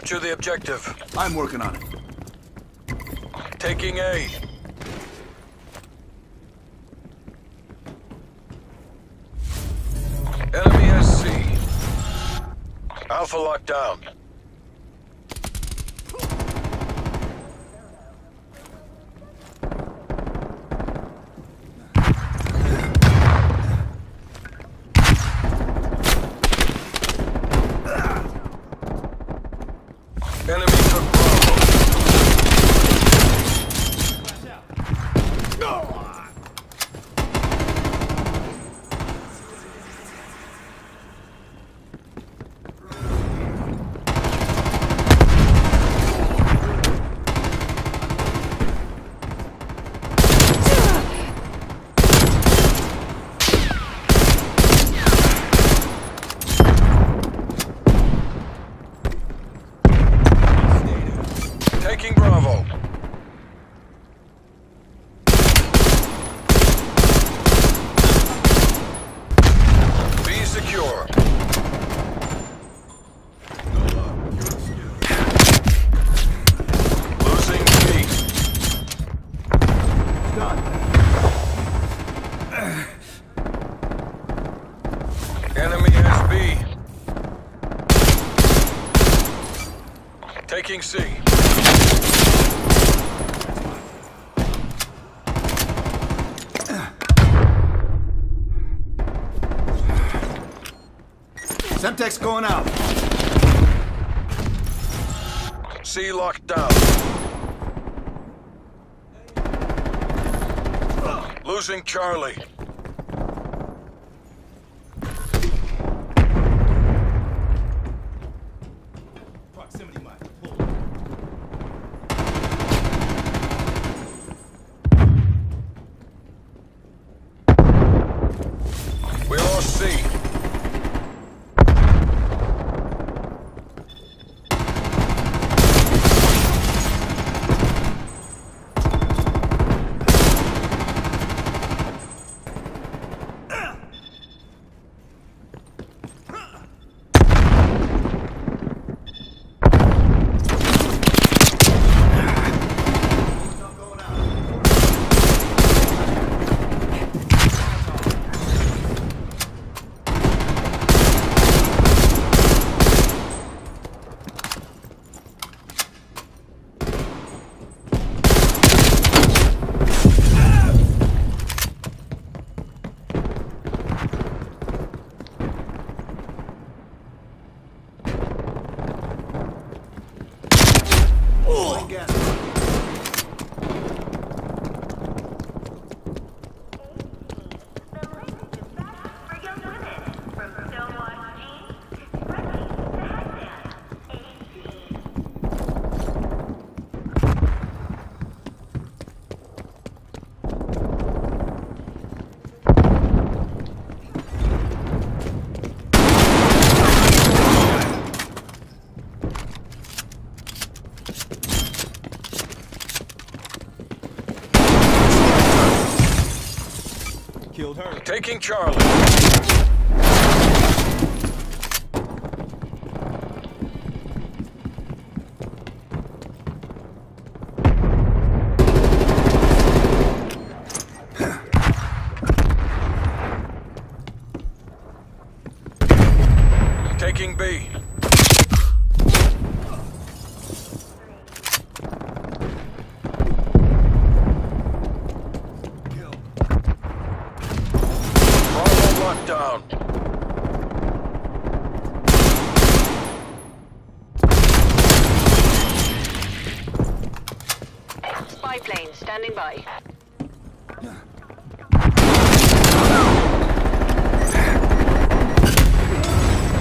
Capture the objective. I'm working on it. Taking A. Enemy SC. Alpha lockdown. Enemy took Bravo. Taking Bravo. B secure. Losing B. Done. Enemy has B. Taking C. Semtex going out. C locked down. Losing Charlie. Taking Charlie. Taking B. Bravo locked down. Spy plane standing by.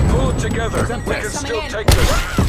Pull it together. We can still take this.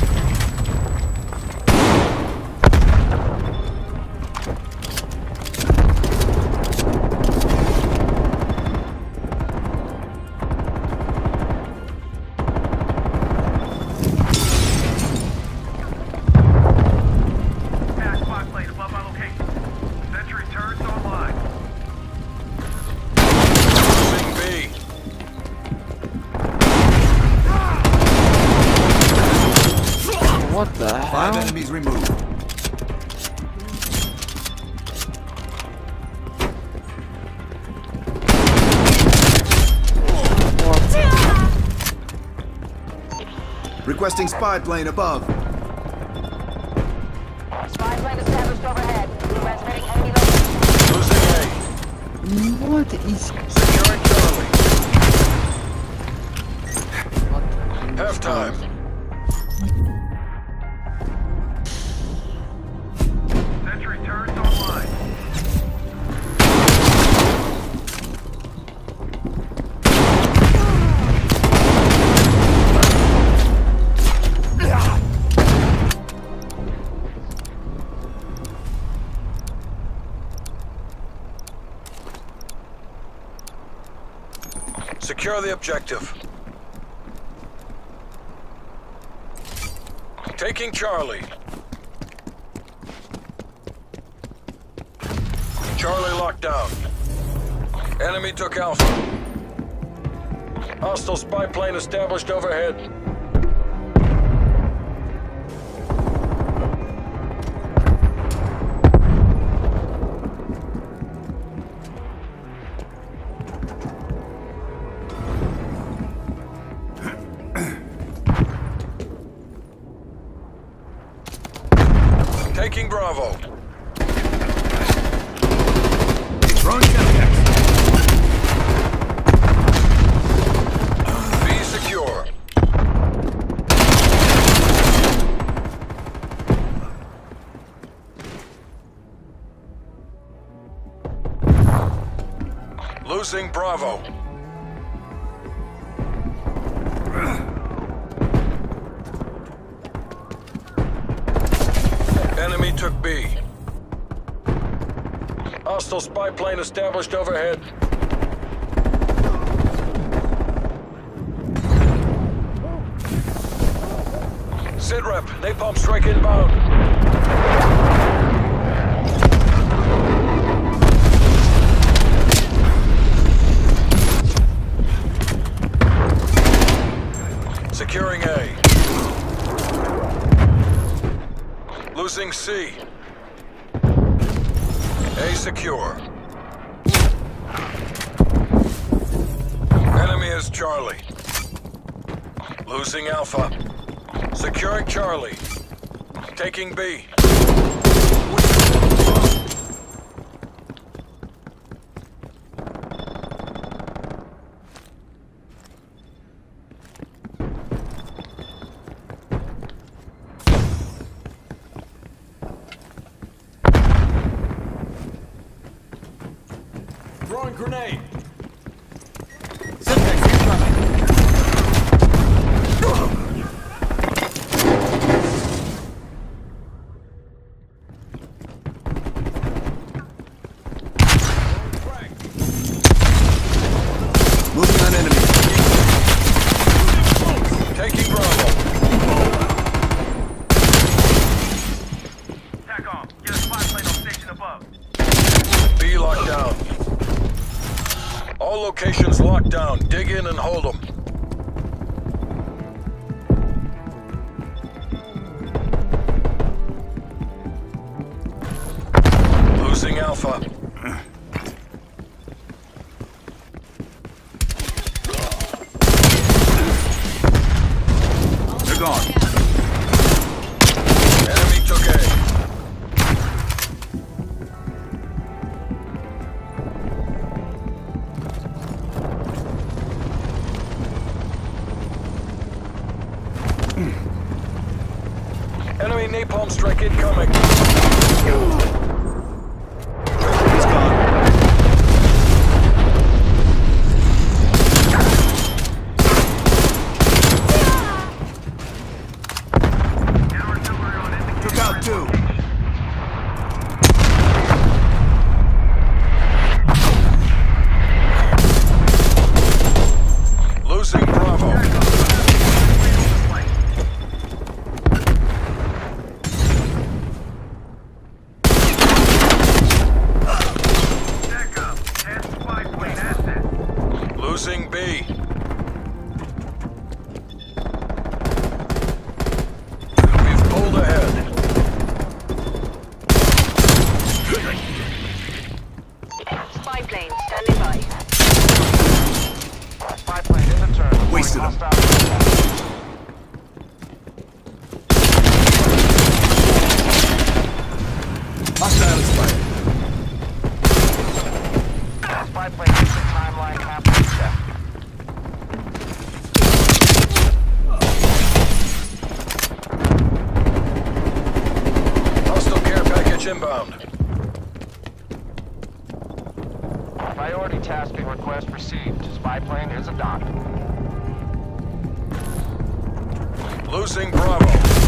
Requesting spy plane above. Spy plane established overhead. Transmitting enemy location. Losing A. What is... Securing Charlie. Halftime. Sentry Secure the objective. Taking Charlie. Charlie locked down. Enemy took Alpha. Hostile spy plane established overhead. Taking Bravo. Throwing Semtex. B secure. Losing Bravo. Took B. Hostile spy plane established overhead. Sitrep, napalm strike inbound. Securing A. Losing C. A secure. Enemy is Charlie. Losing Alpha. Securing Charlie. Taking B. grenade. Semtex incoming. Frag. Moving on enemy. Taking Bravo. Tack on. Get a spy plane on station above. B locked down. All locations locked down. Dig in and hold them. Losing Bravo.